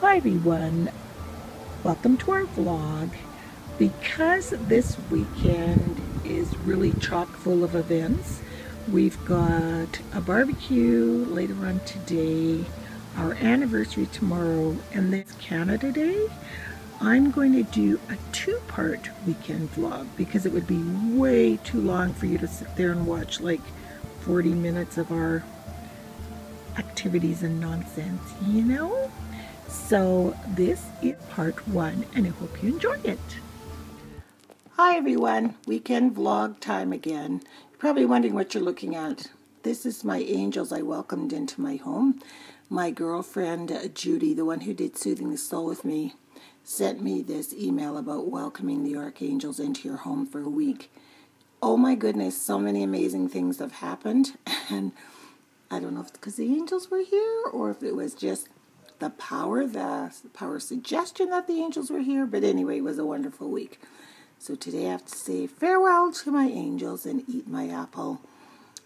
Hi everyone, welcome to our vlog. Because this weekend is really chock full of events, we've got a barbecue later on today, our anniversary tomorrow, and then Canada Day. I'm going to do a two-part weekend vlog because it would be way too long for you to sit there and watch like 40 minutes of our activities and nonsense, you know? So this is part one and I hope you enjoy it. Hi everyone, weekend vlog time again. You're probably wondering what you're looking at. This is my angels I welcomed into my home. My girlfriend uh, Judy, the one who did Soothing the Soul with me, sent me this email about welcoming the archangels into your home for a week. Oh my goodness, so many amazing things have happened. And I don't know if it's because the angels were here or if it was just the power, the power suggestion that the angels were here. But anyway, it was a wonderful week. So today I have to say farewell to my angels and eat my apple.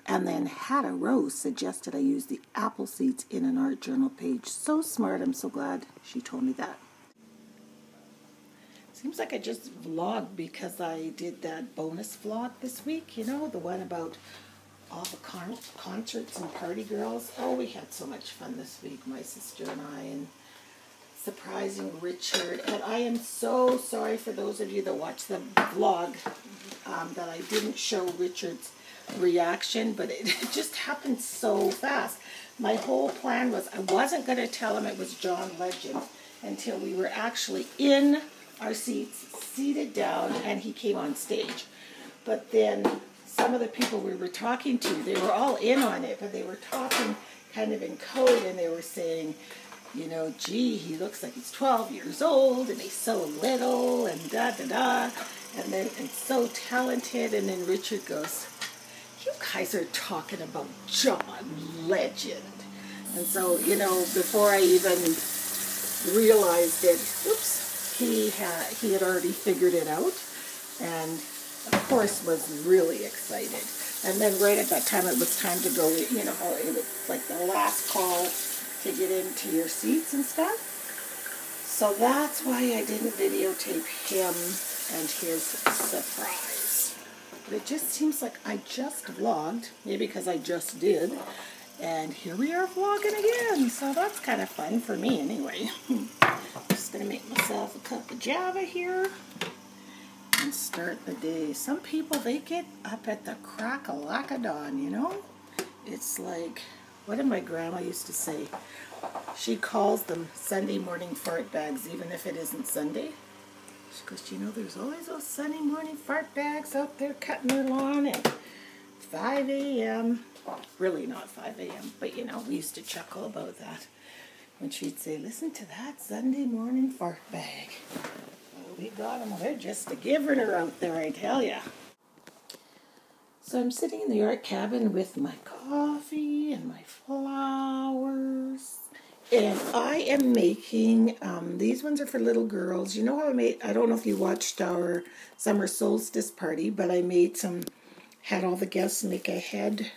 And then Hannah Rose suggested I use the apple seeds in an art journal page. So smart. I'm so glad she told me that. Seems like I just vlogged because I did that bonus vlog this week, you know, the one about all the con concerts and party girls. Oh, we had so much fun this week, my sister and I, and surprising Richard. And I am so sorry for those of you that watched the vlog um, that I didn't show Richard's reaction, but it, it just happened so fast. My whole plan was I wasn't going to tell him it was John Legend until we were actually in our seats, seated down, and he came on stage. But then some of the people we were talking to, they were all in on it, but they were talking kind of in code, and they were saying, you know, gee, he looks like he's 12 years old, and he's so little, and da da da, and then and so talented. And then Richard goes, "You guys are talking about John Legend," and so you know, before I even realized it, oops he had he had already figured it out and of course was really excited. And then right at that time it was time to go you know it was like the last call to get into your seats and stuff. So that's why I didn't videotape him and his surprise. But it just seems like I just vlogged maybe because I just did and here we are vlogging again. So that's kind of fun for me anyway. Just going to make myself a cup of java here and start the day. Some people, they get up at the crack of dawn, you know? It's like, what did my grandma used to say? She calls them Sunday morning fart bags, even if it isn't Sunday. She goes, you know, there's always those Sunday morning fart bags out there cutting their lawn at 5 a.m. Really not 5 a.m., but you know, we used to chuckle about that when she'd say, listen to that Sunday morning fart bag. We got them. They're just a her out there, I tell ya. So I'm sitting in the art cabin with my coffee and my flowers. And I am making, um, these ones are for little girls. You know how I made, I don't know if you watched our summer solstice party, but I made some, had all the guests make a head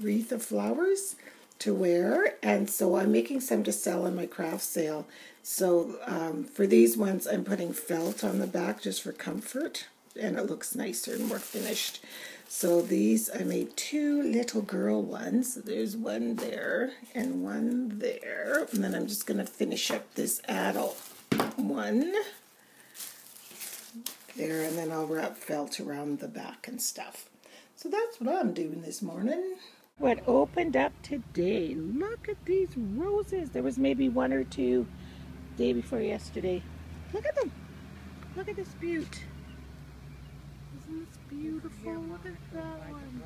wreath of flowers to wear and so I'm making some to sell in my craft sale. So um, for these ones I'm putting felt on the back just for comfort and it looks nicer and more finished. So these I made two little girl ones. There's one there and one there and then I'm just to finish up this adult one there and then I'll wrap felt around the back and stuff. So that's what I'm doing this morning what opened up today. Look at these roses. There was maybe one or two day before yesterday. Look at them. Look at this beaut. Isn't this beautiful? Look at that one.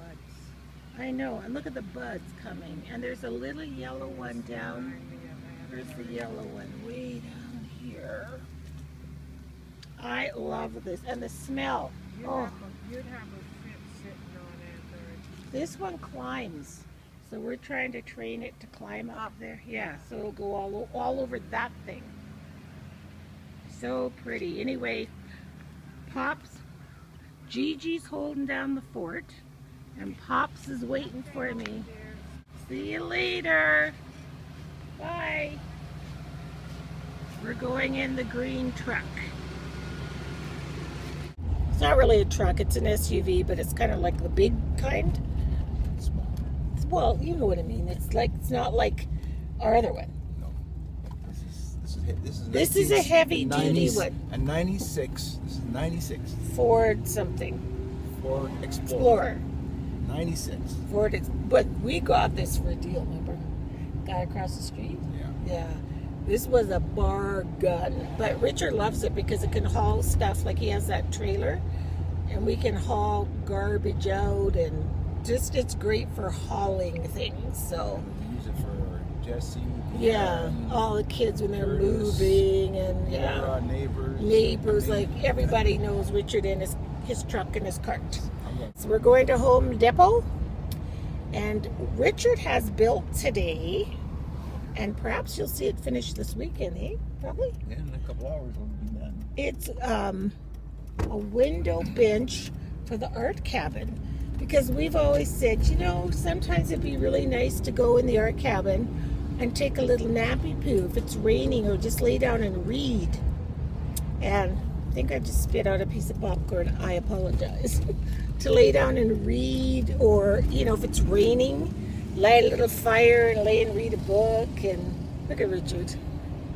I know. And look at the buds coming. And there's a little yellow one down. There's the yellow one way down here. I love this. And the smell. Oh. This one climbs. So we're trying to train it to climb up there. Yeah, so it'll go all, all over that thing. So pretty. Anyway, Pops, Gigi's holding down the fort. And Pops is waiting for me. See you later. Bye. We're going in the green truck. It's not really a truck, it's an SUV, but it's kind of like the big kind. Well, you know what I mean. It's like it's not like our other one. No. This is this is this is This is a 19 heavy duty 90 one. A 96. This is 96 Ford something. Ford Explorer. Explorer. 96. Ford Ex- but we got this for a deal, remember? Guy across the street? Yeah. Yeah. This was a bargain. But Richard loves it because it can haul stuff like he has that trailer and we can haul garbage out and just it's great for hauling things. So use it for Jesse. yeah, all the kids when they're Curtis, moving and yeah. our neighbors. Neighbors, like everybody knows Richard and his his truck and his cart. So we're going to Home Depot, and Richard has built today, and perhaps you'll see it finished this weekend, eh? Probably. Yeah, in a couple hours we'll be done. It's um, a window bench for the art cabin, because we've always said, you know, sometimes it'd be really nice to go in the art cabin and take a little nappy poo if it's raining, or just lay down and read. And I think I just spit out a piece of popcorn. I apologize. to lay down and read, or you know, if it's raining, light a little fire and lay and read a book. And look at Richard.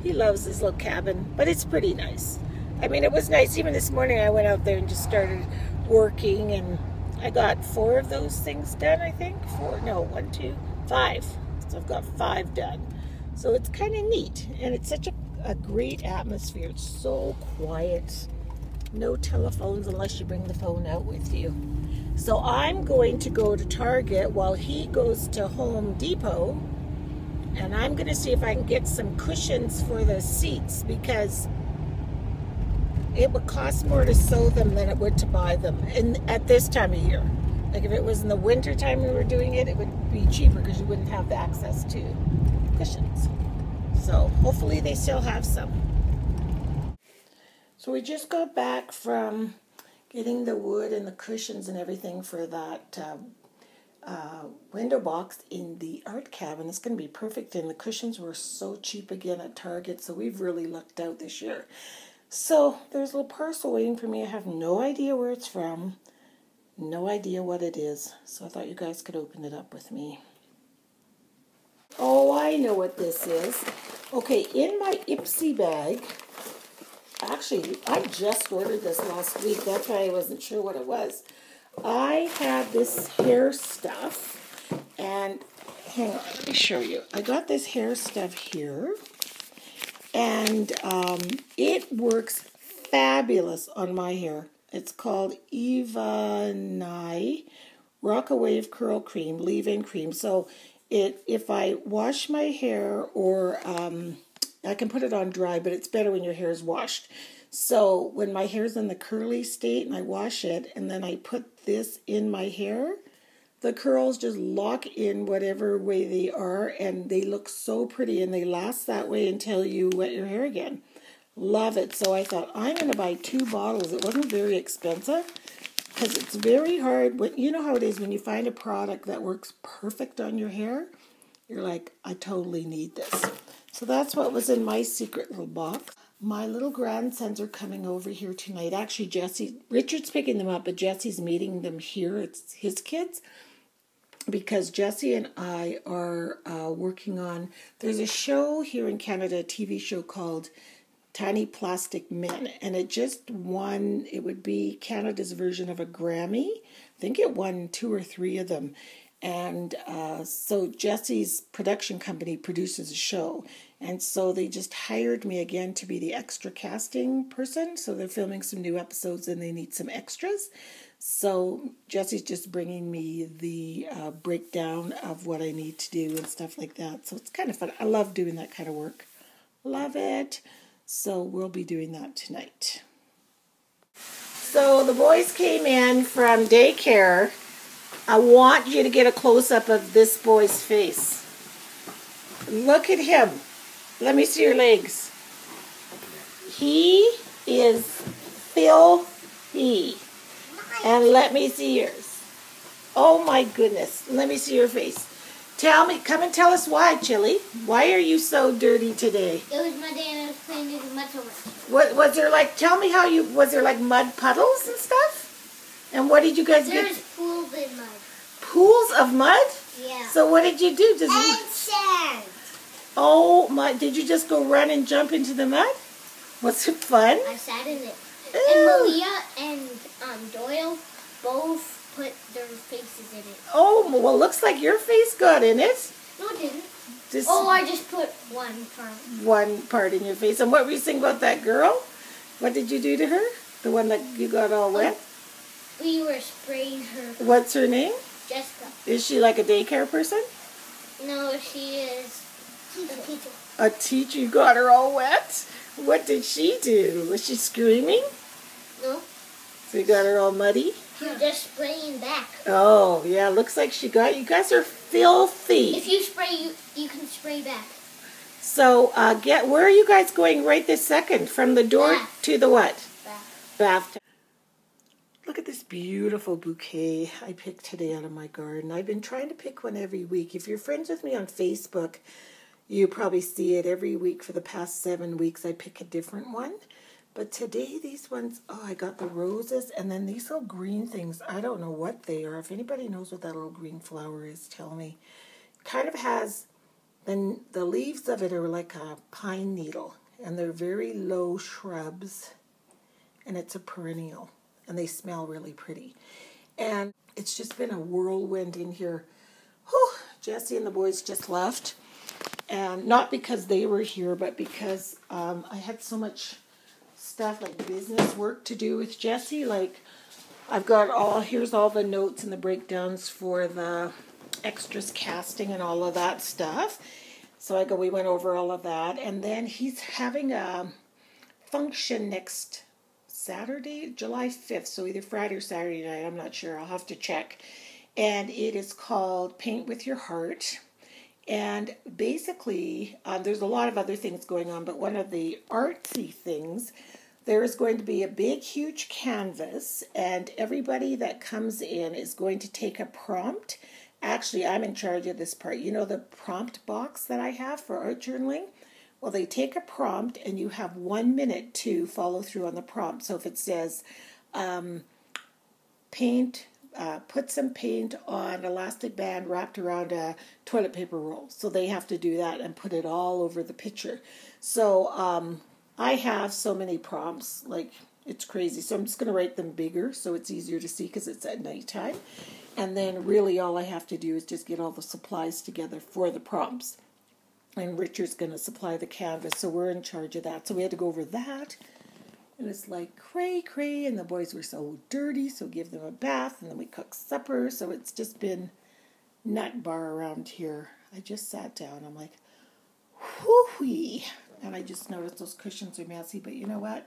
He loves his little cabin, but it's pretty nice. I mean, it was nice. Even this morning, I went out there and just started working, and I got four of those things done. I think four. No, one, two, five. So I've got five done. So it's kind of neat, and it's such a, a great atmosphere. It's so quiet. No telephones unless you bring the phone out with you. So I'm going to go to Target while he goes to Home Depot. And I'm going to see if I can get some cushions for the seats because it would cost more to sew them than it would to buy them in, at this time of year. Like if it was in the winter time we were doing it, it would be cheaper because you wouldn't have the access to cushions. So hopefully they still have some. So we just got back from getting the wood and the cushions and everything for that uh, uh, window box in the art cabin. It's going to be perfect, and the cushions were so cheap again at Target, so we've really lucked out this year. So there's a little parcel waiting for me. I have no idea where it's from, no idea what it is. So I thought you guys could open it up with me. Oh, I know what this is. Okay, in my Ipsy bag, actually, I just ordered this last week. That's why I wasn't sure what it was. I had this hair stuff, and hang on, let me show you. I got this hair stuff here, and um, it works fabulous on my hair. It's called Eva Nye Rockawave Curl Cream, leave-in cream. So it if I wash my hair or um, I can put it on dry, but it's better when your hair is washed. So when my hair's in the curly state and I wash it and then I put this in my hair, the curls just lock in whatever way they are and they look so pretty and they last that way until you wet your hair again. Love it. So I thought I'm going to buy two bottles. It wasn't very expensive because it's very hard when you know how it is when you find a product that works perfect on your hair. You're like, I totally need this. So that's what was in my secret little box. My little grandsons are coming over here tonight. Actually, Jesse, Richard's picking them up, but Jesse's meeting them here. It's his kids because Jesse and I are uh, working on. There's a show here in Canada, a TV show called Tiny Plastic Men, and it just won. It would be Canada's version of a Grammy. I think it won two or three of them. And uh, so Jesse's production company produces a show. And so they just hired me again to be the extra casting person. So they're filming some new episodes and they need some extras. So Jesse's just bringing me the uh, breakdown of what I need to do and stuff like that. So it's kind of fun. I love doing that kind of work. Love it. So we'll be doing that tonight. So the boys came in from daycare. I want you to get a close up of this boy's face. Look at him. Let me see your legs. He is filthy. And let me see yours. Oh my goodness. Let me see your face. Tell me, come and tell us why, Chili. Why are you so dirty today? It was my day and I was playing in the mud so much. What was there like? Tell me how you was there like mud puddles and stuff? And what did you guys get? There's pools in mud. Pools of mud. Yeah. So what did you do? Just and sand. oh my! Did you just go run and jump into the mud? Was it fun? I sat in it. And Malia and um, Doyle both put their faces in it. Oh well, looks like your face got in it. No, it didn't. Just Oh, I just put one part. one part in your face. And what were you saying about that girl? What did you do to her? The one that you got all wet? We were spraying her. What's her name? Jessica. Is she like a daycare person? No, she is a teacher. A teacher you got her all wet? What did she do? Was she screaming? No, So you got her all muddy? was just spraying back. Oh, yeah, looks like she got you guys are filthy. If you spray, you you can spray back. So, uh, get where are you guys going right this second? From the door Bath. to the what? Bath. Look at this beautiful bouquet I picked today out of my garden. I've been trying to pick one every week. If you're friends with me on Facebook, you probably see it every week for the past seven weeks. I pick a different one. But today, these ones, oh, I got the roses and then these little green things. I don't know what they are. If anybody knows what that little green flower is, tell me. Kind of has, then the leaves of it are like a pine needle and they're very low shrubs and it's a perennial and they smell really pretty. And it's just been a whirlwind in here. Whew, Jesse and the boys just left. And not because they were here, but because um, I had so much stuff like business work to do with Jesse. Like, I've got all, here's all the notes and the breakdowns for the extras casting and all of that stuff. So I go, we went over all of that. And then he's having a function next Saturday, July 5th, so either Friday or Saturday night, I'm not sure, I'll have to check. And it is called Paint with Your Heart. And basically, um, there's a lot of other things going on, but one of the artsy things, there is going to be a big, huge canvas, and everybody that comes in is going to take a prompt. Actually, I'm in charge of this part. You know the prompt box that I have for art journaling? Well, they take a prompt and you have one minute to follow through on the prompt. So if it says, um, paint, uh, put some paint on elastic band wrapped around a toilet paper roll. So they have to do that and put it all over the picture. So um, I have so many prompts, like it's crazy. So I'm just going to write them bigger so it's easier to see because it's at nighttime. And then really all I have to do is just get all the supplies together for the prompts and Richard's going to supply the canvas, so we're in charge of that. So we had to go over that, and it's like cray cray, and the boys were so dirty, so give them a bath, and then we cook supper. So it's just been nut bar around here. I just sat down. I'm like, whoo and I just noticed those cushions are messy. But you know what?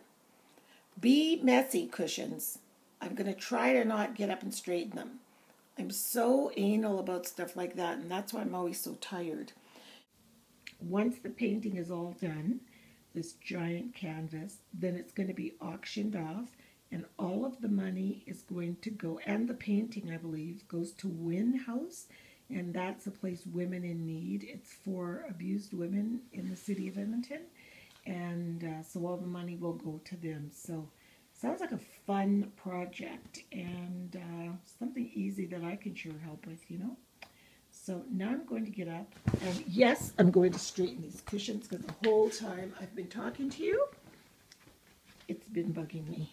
Be messy cushions. I'm going to try to not get up and straighten them. I'm so anal about stuff like that, and that's why I'm always so tired once the painting is all done, this giant canvas, then it's going to be auctioned off, and all of the money is going to go, and the painting, I believe, goes to WIN House, and that's a place women in need. It's for abused women in the city of Edmonton, and uh, so all the money will go to them. So sounds like a fun project and uh, something easy that I can sure help with, you know. So now I'm going to get up, and yes, I'm going to straighten these cushions because the whole time I've been talking to you, it's been bugging me.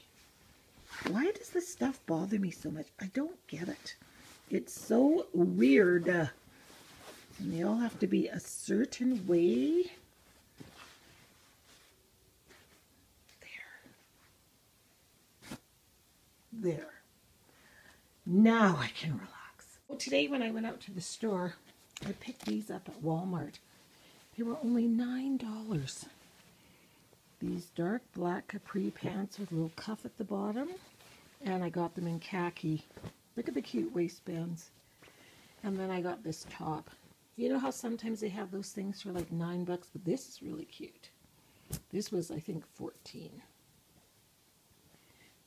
Why does this stuff bother me so much? I don't get it. It's so weird. And they all have to be a certain way. There. There. Now I can relax. Well, today when I went out to the store, I picked these up at Walmart. They were only $9. These dark black capri pants with a little cuff at the bottom. And I got them in khaki. Look at the cute waistbands. And then I got this top. You know how sometimes they have those things for like 9 bucks, but this is really cute. This was, I think, 14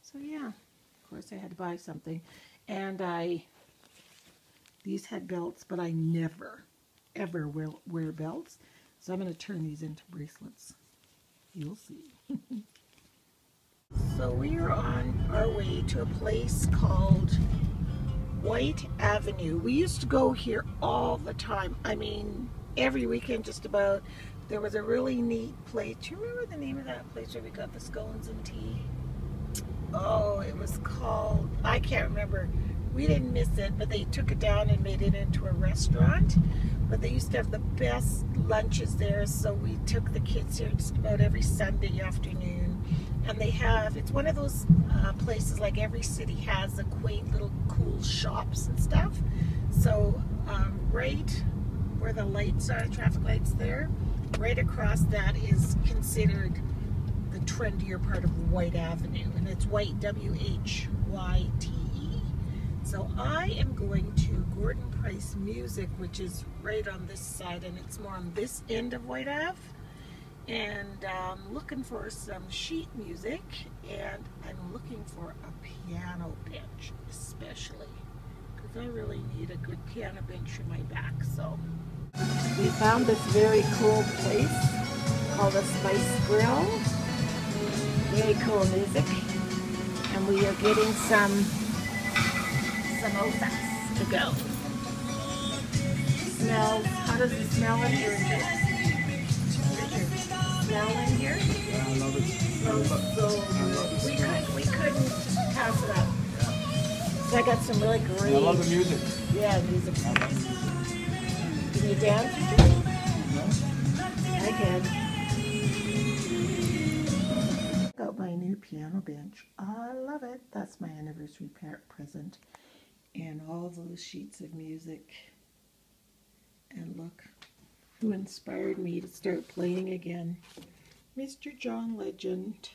So yeah, of course I had to buy something. And I these had belts, but I never, ever wear, wear belts. So I'm going to turn these into bracelets. You'll see. so we are on our way to a place called Whyte Avenue. We used to go here all the time. I mean, every weekend just about. There was a really neat place. Do you remember the name of that place where we got the scones and tea? Oh, it was called, I can't remember. We didn't miss it, but they took it down and made it into a restaurant. But they used to have the best lunches there, so we took the kids here just about every Sunday afternoon. And they have, it's one of those uh, places like every city has a quaint little cool shops and stuff. So, um, right where the lights are, the traffic lights there, right across that is considered the trendier part of Whyte Avenue, and it's Whyte, W-H-Y-T-E. So I am going to Gordon Price Music, which is right on this side, and it's more on this end of Whyte Ave. And I'm looking for some sheet music, and I'm looking for a piano bench, especially, because I really need a good piano bench for my back, so. We found this very cool place called the Spice Grill very cool music. And we are getting some samosas to go. Smells, how does it smell in here? Richard? Smell in here? Yeah, I love it. So, so we, could, we couldn't pass it up. So I got some really great. I love the music. Yeah, music's nice. Can you dance, Richard? I can. Got my new piano bench. I love it. That's my anniversary present. And all those sheets of music. And look who inspired me to start playing again. Mr. John Legend.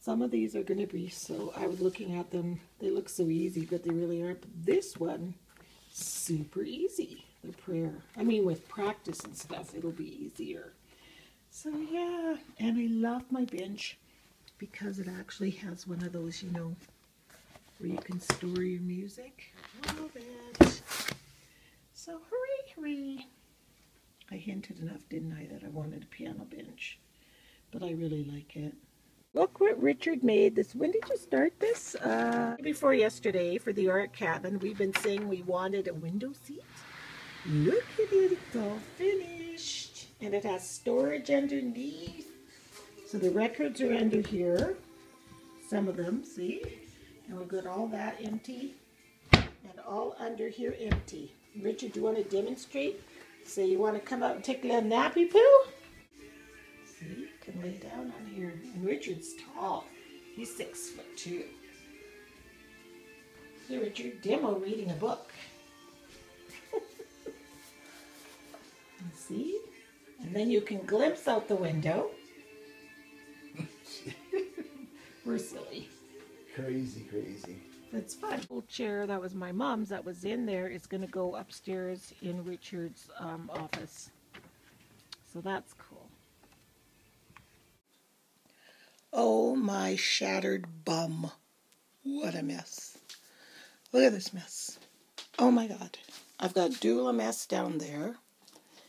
Some of these are going to be so, I was looking at them, they look so easy, but they really aren't. But this one, super easy. The prayer. I mean, with practice and stuff, it'll be easier. So yeah, and I love my bench because it actually has one of those, you know, where you can store your music. Love it. So hurry, hurry. I hinted enough, didn't I, that I wanted a piano bench. But I really like it. Look what Richard made this. When did you start this? Uh, before yesterday for the art cabin. We've been saying we wanted a window seat. Look at it, it's all finished. And it has storage underneath. So the records are under here. Some of them, see? And we've got all that empty. And all under here empty. Richard, do you want to demonstrate? So you want to come out and take a little nappy poo? See, you can lay down on here. And Richard's tall. He's six foot two. Here, Richard, demo reading a book. See? And then you can glimpse out the window. We're silly. Crazy, crazy. It's fun. Old chair that was my mom's that was in there is going to go upstairs in Richard's um, office. So that's cool. Oh, my shattered bum. What a mess. Look at this mess. Oh my god. I've got doula mess down there.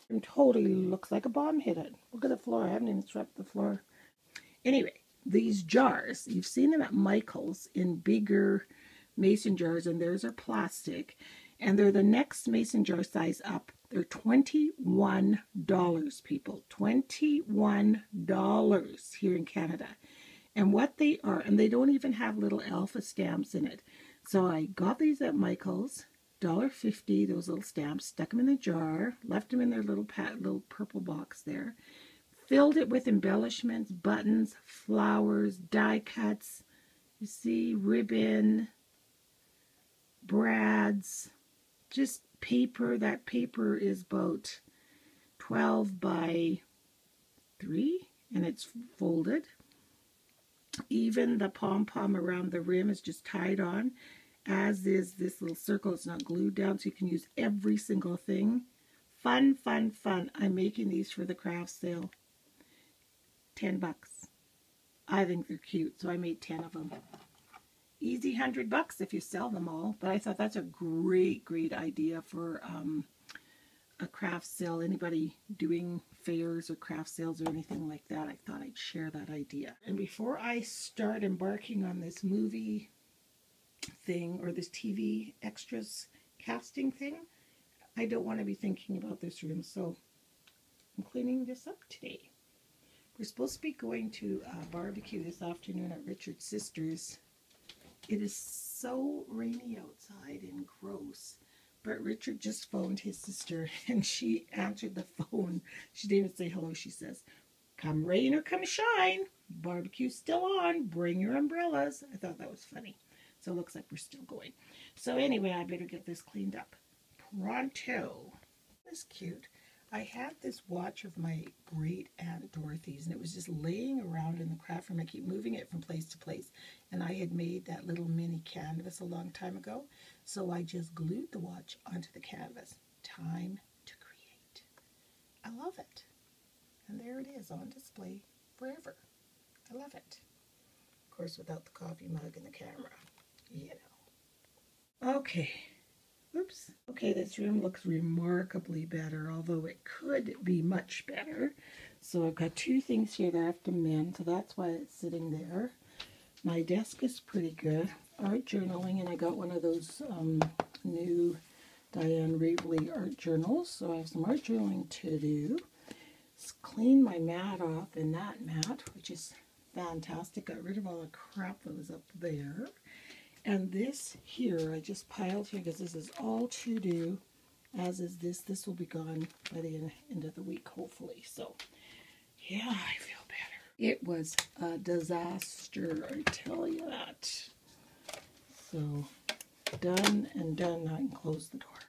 It totally looks like a bomb hit it. Look at the floor. I haven't even swept the floor. Anyway, these jars, you've seen them at Michael's in bigger mason jars, and theirs are plastic. And they're the next mason jar size up. They're $21, people. $21 here in Canada. And what they are, and they don't even have little alpha stamps in it. So I got these at Michael's, $1.50, those little stamps, stuck them in the jar, left them in their little pat, little purple box there, filled it with embellishments, buttons, flowers, die cuts, you see, ribbon, brads, just paper. That paper is about 12 by 3 and it's folded. Even the pom-pom around the rim is just tied on, as is this little circle. It's not glued down, so you can use every single thing. Fun, fun, fun. I'm making these for the craft sale. 10 bucks. I think they're cute, so I made 10 of them. Easy 100 bucks if you sell them all, but I thought that's a great, great idea for um, a craft sale. Anybody doing fairs or craft sales or anything like that, I thought I'd share that idea. And before I start embarking on this movie thing or this TV extras casting thing, I don't want to be thinking about this room. So I'm cleaning this up today. We're supposed to be going to a barbecue this afternoon at Richard's sister's. It is so rainy outside and gross. But Richard just phoned his sister and she answered the phone. She didn't even say hello. She says, Come rain or come shine, barbecue's still on. Bring your umbrellas. I thought that was funny. So it looks like we're still going. So anyway, I better get this cleaned up. Pronto. That's cute. I had this watch of my great aunt Dorothy's, and it was just laying around in the craft room. I keep moving it from place to place, and I had made that little mini canvas a long time ago, so I just glued the watch onto the canvas. Time to create. I love it, and there it is on display forever. I love it. Of course, without the coffee mug and the camera, you know. Okay. Oops. Okay, this room looks remarkably better, although it could be much better. So I've got two things here that I have to mend, so that's why it's sitting there. My desk is pretty good. Art journaling, and I got one of those um, new Dina Wakley art journals, so I have some art journaling to do. Just clean my mat off in that mat, which is fantastic. Got rid of all the crap that was up there. And this here, I just piled here because this is all to do, as is this. This will be gone by the end- of the week, hopefully. So, yeah, I feel better. It was a disaster, I tell you that. So, done and done. I can close the door.